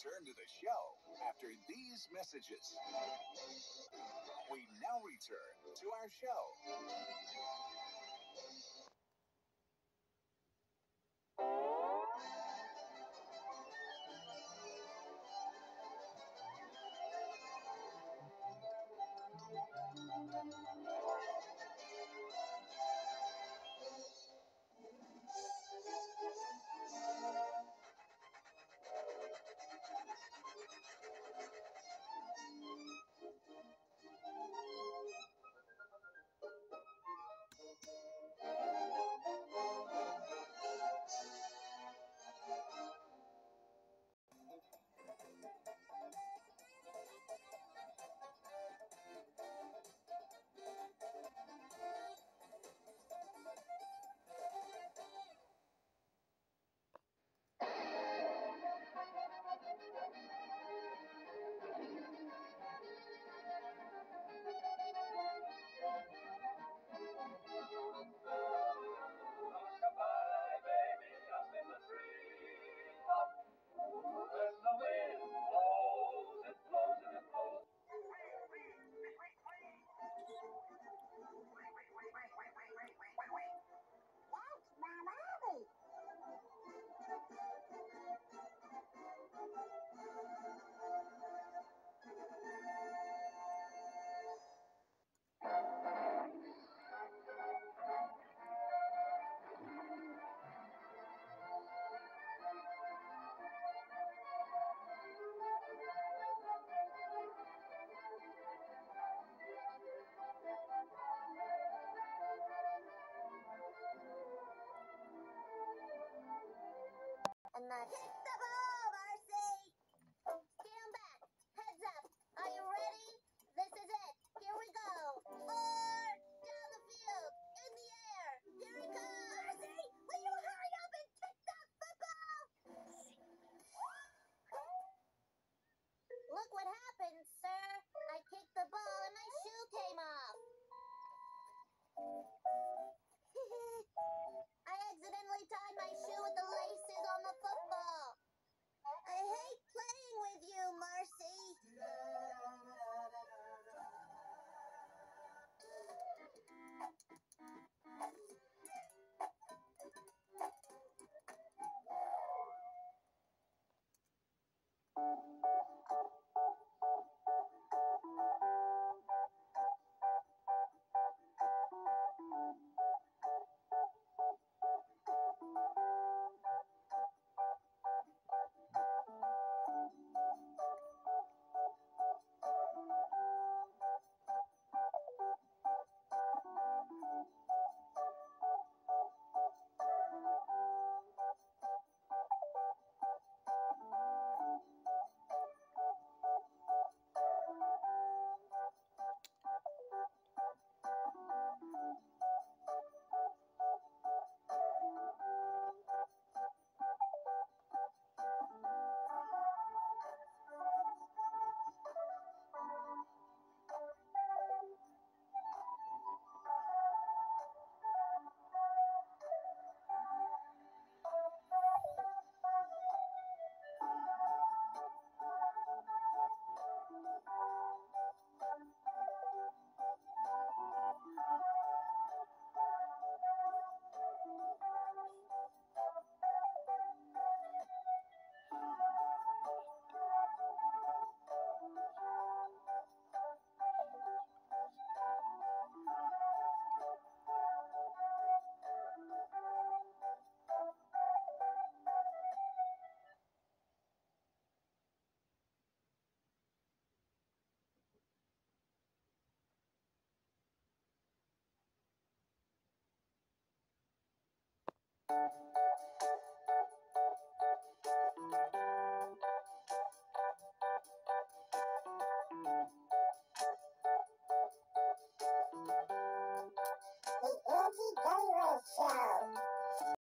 return to the show after these messages. We now return to our show. much.